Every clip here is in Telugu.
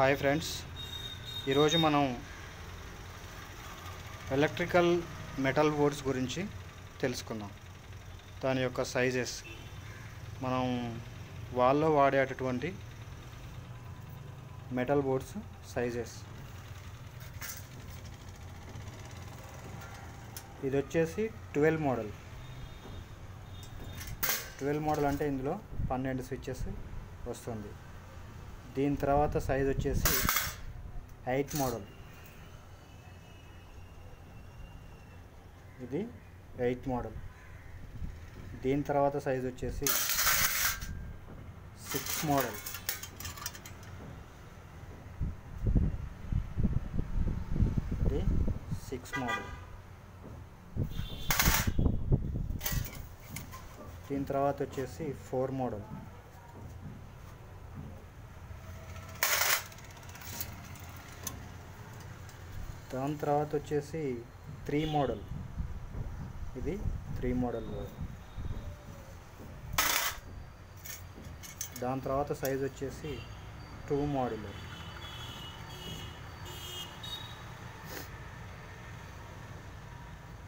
Hi friends. ఈరోజు మనం ఎలక్ట్రికల్ మెటల్ బోర్డ్స్ గురించి తెలుసుకుందాం. దాని యొక్క సైజెస్. మనం వాళ్ళలో వాడేటటువంటి మెటల్ బోర్డ్స్ సైజెస్. ఇది వచ్చేసి ట్వెల్వ్ మోడల్. ట్వెల్వ్ మోడల్ అంటే ఇందులో పన్నెండు స్విచ్చెస్ వస్తుంది. దీని తర్వాత సైజ్ వచ్చేసి ఎయిట్ మోడల్ ఇది ఎయిట్ మోడల్ దీని తర్వాత సైజ్ వచ్చేసి సిక్స్ మోడల్ ఇది సిక్స్ మోడల్ దీని తర్వాత వచ్చేసి ఫోర్ మోడల్ దాని తర్వాత వచ్చేసి త్రీ మోడల్. ఇది త్రీ మోడల్ దాని తర్వాత సైజ్ వచ్చేసి టూ మోడల్.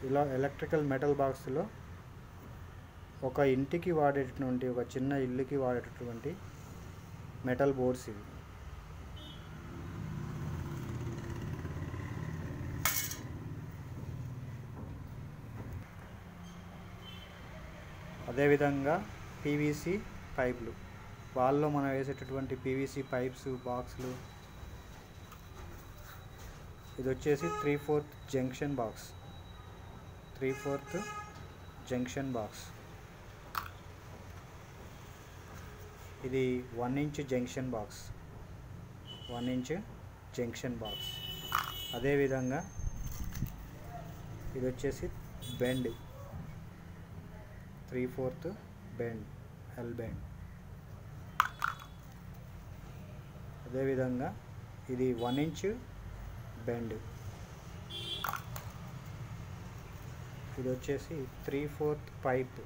ఇలా ఎలక్ట్రికల్ మెటల్ బాక్స్లో ఒక ఇంటికి వాడేటటువంటి ఒక చిన్న ఇల్లుకి వాడేటటువంటి మెటల్ బోర్డ్స్ ఇవి. అదేవిధంగా పీవీసీ పైపులు. వాళ్ళలో మనం వేసేటటువంటి పీవీసీ పైప్స్ బాక్స్లు. ఇది వచ్చేసి three fourth junction box. Three fourth junction box. ఇది one inch junction box. One inch junction box. అదేవిధంగా ఇది వచ్చేసి bend. Three fourth bend L bend అదేవిధంగా ఇది వన్ ఇంచ్ బెండ్ ఇది వచ్చేసి త్రీ ఫోర్త్ పైప్.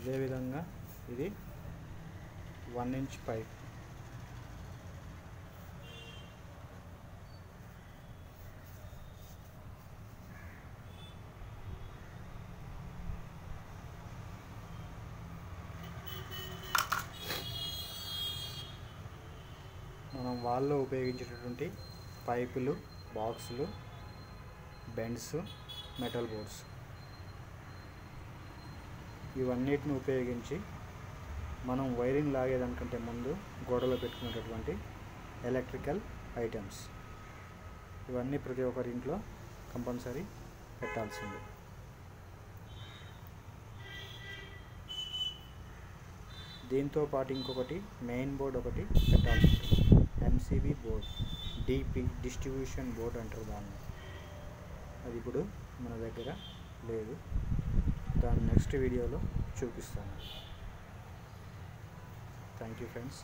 అదేవిధంగా ఇది వన్ ఇంచ్ పైప్. మనం వాళ్ళలో ఉపయోగించేటటువంటి పైపులు బాక్సులు బెండ్స్ మెటల్ బోర్డ్స్. ఇవన్నిటిని ఉపయోగించి మనం వైరింగ్ లాగేదానికంటే ముందు గోడలో పెట్టుకునేటటువంటి ఎలక్ట్రికల్ ఐటమ్స్. ఇవన్నీ ప్రతి ఒక్కరి ఇంట్లో కంపల్సరీ పెట్టాల్సిందే. దీంతో పాటు ఇంకొకటి మెయిన్ బోర్డ్ ఒకటి పెట్టాల్సి ఉంటుంది MCB board DP distribution board అంటారు దాన్ని. అది ఇప్పుడు మన దగ్గర లేదు. దాన్ని నెక్స్ట్ వీడియోలో చూపిస్తాను. Thank you friends